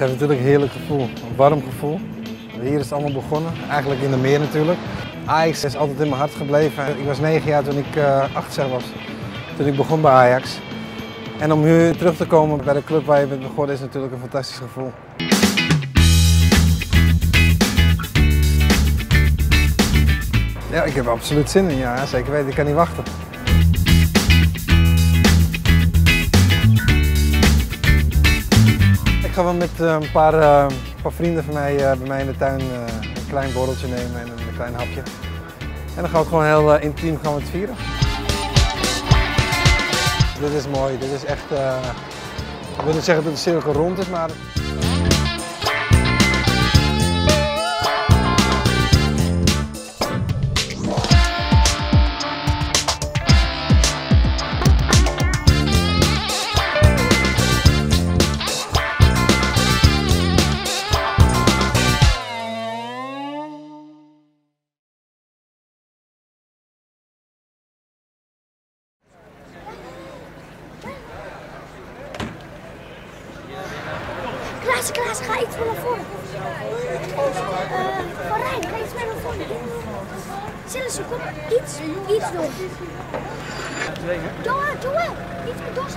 geeft natuurlijk een heerlijk gevoel, een warm gevoel. Hier is het allemaal begonnen, eigenlijk in de meer natuurlijk. Ajax is altijd in mijn hart gebleven. Ik was negen jaar toen ik uh, acht jaar was, toen ik begon bij Ajax. En om nu terug te komen bij de club waar je bent begonnen is natuurlijk een fantastisch gevoel. Ja, ik heb absoluut zin in, ja, zeker weten. Ik kan niet wachten. Ik ga wel met uh, een paar, uh, paar, vrienden van mij uh, bij mij in de tuin een klein borreltje nemen en een klein hapje. En dan gaan we het gewoon heel intiem gaan we het vieren. Dit is mooi, dit is echt, ik wil niet zeggen dat de cirkel rond is, maar Klaas, Klaas, ga iets meer naar voren. Uh, van Rijn, ga iets meer naar voren. Sillis, kom iets, iets doen. Doe, doe